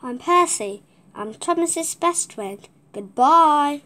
I'm Percy. I'm Thomas's best friend. Goodbye.